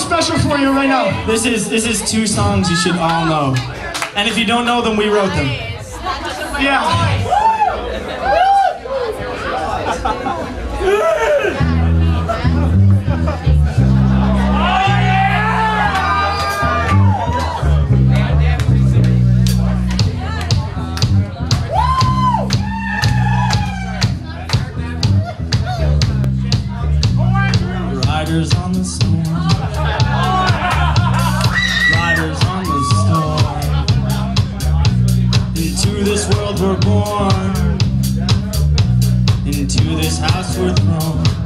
special for you right now. This is this is two songs you should all know. And if you don't know them, we wrote them. Yeah. Riders on the storm. World we're born. Into this house we're thrown.